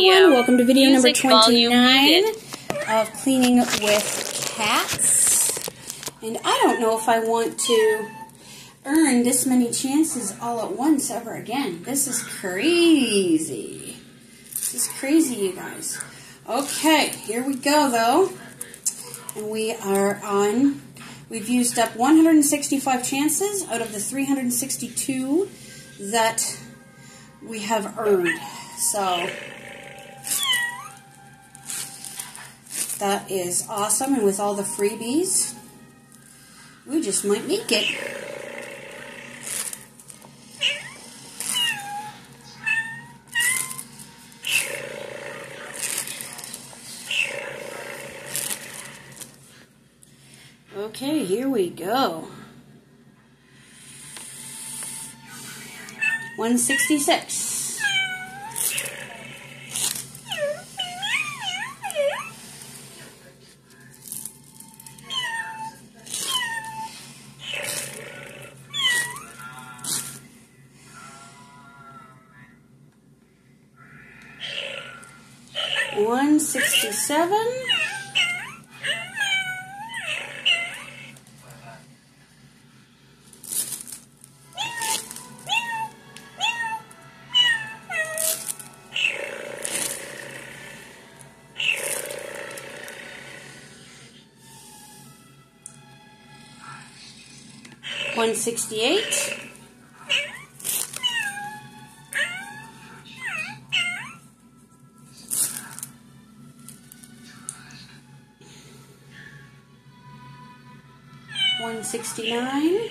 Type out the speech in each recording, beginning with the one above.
everyone, welcome to video number Music volume 29 of Cleaning with Cats. And I don't know if I want to earn this many chances all at once ever again. This is crazy. This is crazy, you guys. Okay, here we go though. And we are on, we've used up 165 chances out of the 362 that we have earned. So that is awesome. And with all the freebies, we just might make it. Okay, here we go. 166. One sixty seven. One sixty eight. One sixty nine.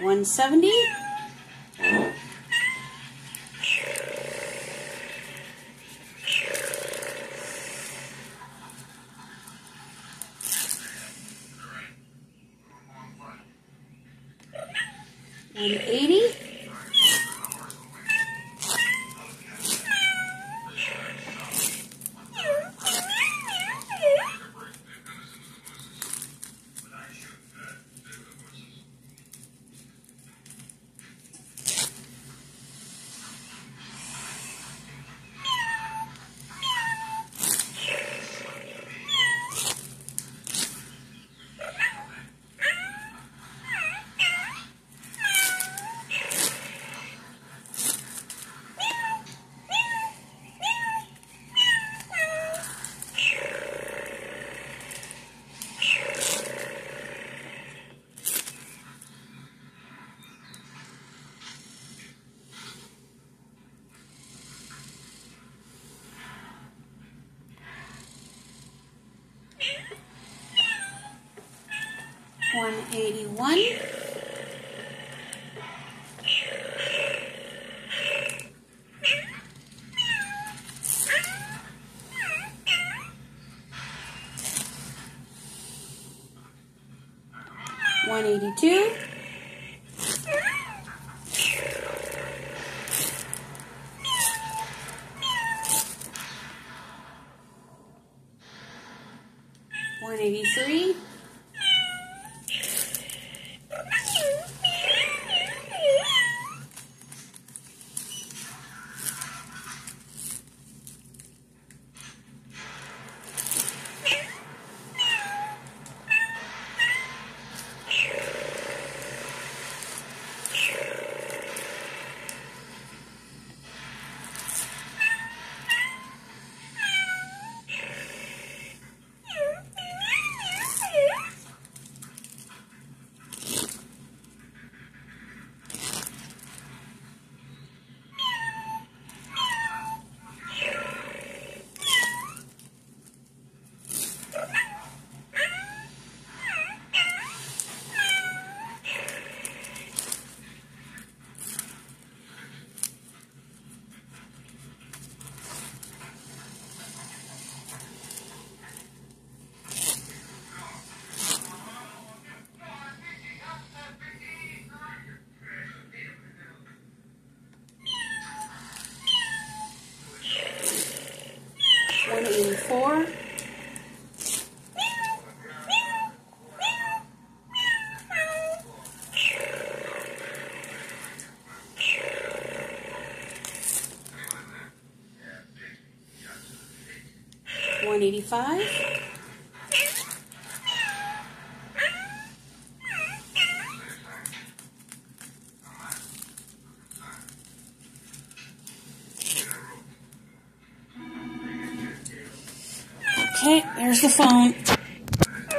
One seventy. Um, One eighty. 181. One eighty two. 183. 185. Okay, there's the phone.